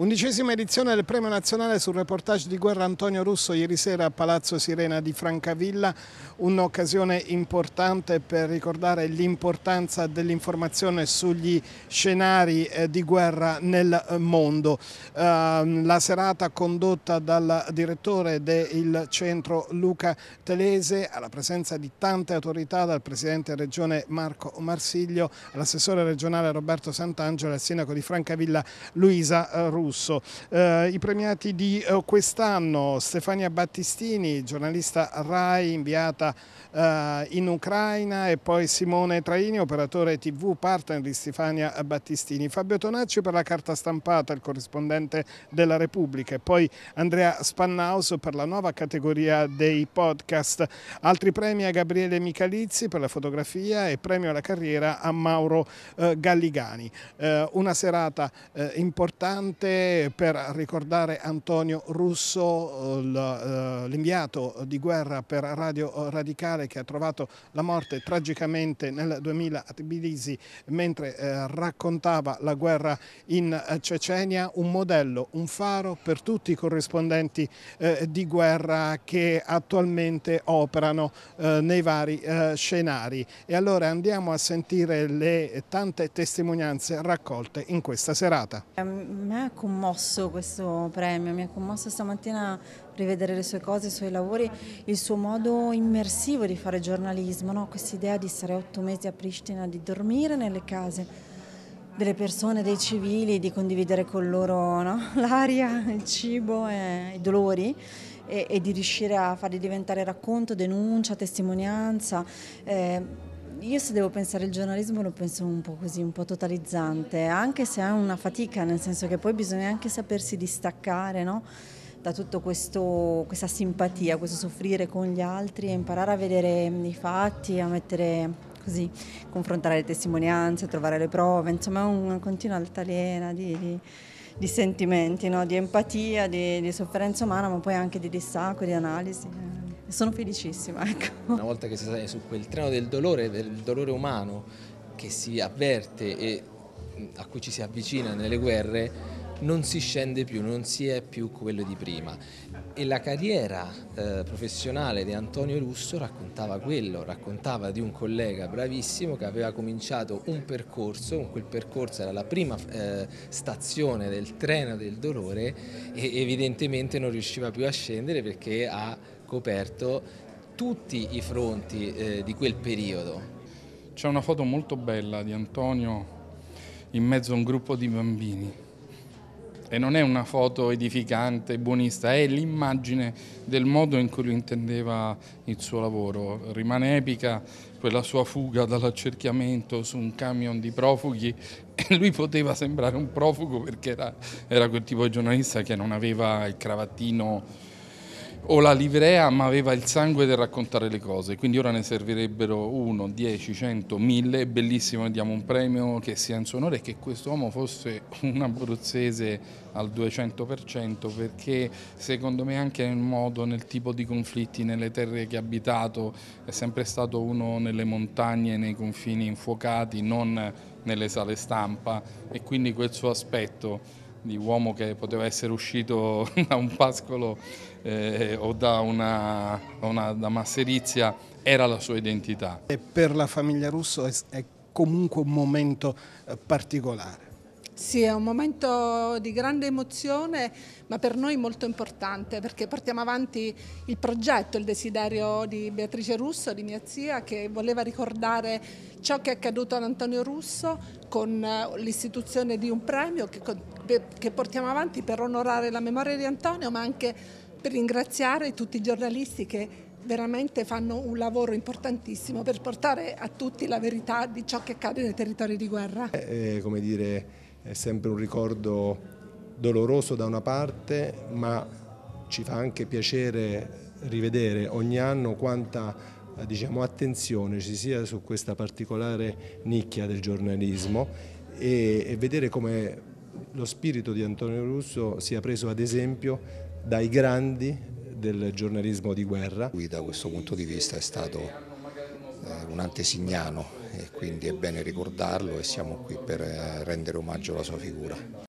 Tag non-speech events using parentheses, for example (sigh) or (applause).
Undicesima edizione del Premio Nazionale sul reportage di guerra Antonio Russo ieri sera a Palazzo Sirena di Francavilla, un'occasione importante per ricordare l'importanza dell'informazione sugli scenari eh, di guerra nel mondo. Ehm, la serata condotta dal direttore del centro Luca Telese, alla presenza di tante autorità, dal Presidente Regione Marco Marsiglio, all'assessore regionale Roberto Sant'Angelo e al sindaco di Francavilla Luisa eh, Russo. Eh, I premiati di eh, quest'anno Stefania Battistini, giornalista RAI inviata eh, in Ucraina e poi Simone Traini, operatore TV partner di Stefania Battistini, Fabio Tonacci per la carta stampata, il corrispondente della Repubblica e poi Andrea Spannaus per la nuova categoria dei podcast. Altri premi a Gabriele Michalizzi per la fotografia e premio alla carriera a Mauro eh, Galligani. Eh, una serata eh, per ricordare Antonio Russo, eh, l'inviato di guerra per Radio Radicale che ha trovato la morte tragicamente nel 2000 a Tbilisi mentre eh, raccontava la guerra in eh, Cecenia, un modello, un faro per tutti i corrispondenti di guerra che attualmente operano nei vari scenari. E allora andiamo a sentire le tante testimonianze raccolte in questa serata. Ha commosso questo premio, mi ha commosso stamattina rivedere le sue cose, i suoi lavori, il suo modo immersivo di fare giornalismo, no? questa idea di stare otto mesi a Pristina, di dormire nelle case delle persone, dei civili, di condividere con loro no? (laughs) l'aria, il cibo e i dolori. E, e, di riuscire a farli diventare racconto, denuncia, testimonianza. Eh, io se devo pensare al giornalismo lo penso un po' così, un po' totalizzante, anche se è una fatica, nel senso che poi bisogna anche sapersi distaccare no? da tutta questa simpatia, questo soffrire con gli altri e imparare a vedere i fatti, a mettere così, confrontare le testimonianze, trovare le prove, insomma è una continua altalena di, di, di sentimenti, no? di empatia, di, di sofferenza umana, ma poi anche di distacco, di analisi sono felicissima. (laughs) Ecco. Una volta che si sale su quel treno del dolore, del dolore umano che si avverte e a cui ci si avvicina nelle guerre, non si scende più, non si è più quello di prima. E la carriera eh, professionale di Antonio Russo raccontava quello, raccontava di un collega bravissimo che aveva cominciato un percorso, quel percorso era la prima eh, stazione del treno del dolore e evidentemente non riusciva più a scendere perché ha coperto tutti i fronti eh, di quel periodo. C'è una foto molto bella di Antonio in mezzo a un gruppo di bambini e non è una foto edificante, buonista, è l'immagine del modo in cui lui intendeva il suo lavoro. Rimane epica quella sua fuga dall'accerchiamento su un camion di profughi e lui poteva sembrare un profugo perché era, era quel tipo di giornalista che non aveva il cravattino o la livrea ma aveva il sangue del raccontare le cose, quindi ora ne servirebbero uno, dieci, cento, mille, è bellissimo, diamo un premio che sia in suo onore e che questo uomo fosse un abruzzese al 200% perché secondo me anche nel modo, nel tipo di conflitti, nelle terre che ha abitato è sempre stato uno nelle montagne, nei confini infuocati, non nelle sale stampa. E quindi quel suo aspetto di uomo che poteva essere uscito (laughs) da un pascolo eh, o da una, una da masserizia era la sua identità. E per la famiglia Russo è, è comunque un momento eh, particolare. Sì, è un momento di grande emozione, ma per noi molto importante perché portiamo avanti il progetto, il desiderio di Beatrice Russo, di mia zia, che voleva ricordare ciò che è accaduto ad Antonio Russo con eh, l'istituzione di un premio che, che portiamo avanti per onorare la memoria di Antonio, ma anche per ringraziare tutti i giornalisti che veramente fanno un lavoro importantissimo per portare a tutti la verità di ciò che accade nei territori di guerra. È, come dire, è sempre un ricordo doloroso da una parte, ma ci fa anche piacere rivedere ogni anno quanta diciamo, attenzione ci sia su questa particolare nicchia del giornalismo e, e vedere come lo spirito di Antonio Russo sia preso ad esempio dai grandi del giornalismo di guerra. Lui da questo punto di vista è stato eh, antesignano e quindi è bene ricordarlo e siamo qui per eh, rendere omaggio alla sua figura.